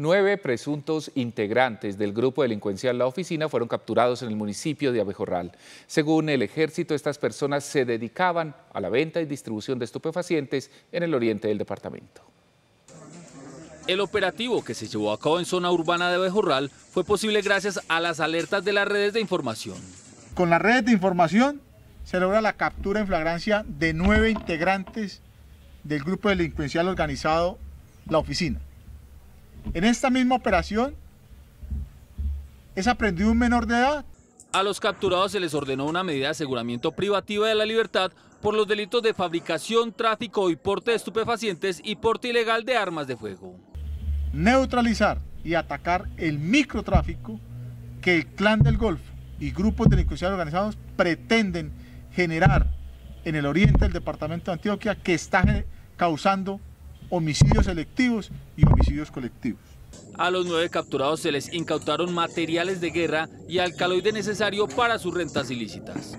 Nueve presuntos integrantes del grupo delincuencial La Oficina fueron capturados en el municipio de Abejorral. Según el ejército, estas personas se dedicaban a la venta y distribución de estupefacientes en el oriente del departamento. El operativo que se llevó a cabo en zona urbana de Abejorral fue posible gracias a las alertas de las redes de información. Con las redes de información se logra la captura en flagrancia de nueve integrantes del grupo delincuencial organizado La Oficina. En esta misma operación es aprendido un menor de edad. A los capturados se les ordenó una medida de aseguramiento privativa de la libertad por los delitos de fabricación, tráfico y porte de estupefacientes y porte ilegal de armas de fuego. Neutralizar y atacar el microtráfico que el clan del Golfo y grupos delincuenciales organizados pretenden generar en el oriente del departamento de Antioquia que está causando homicidios selectivos y homicidios colectivos. A los nueve capturados se les incautaron materiales de guerra y alcaloide necesario para sus rentas ilícitas.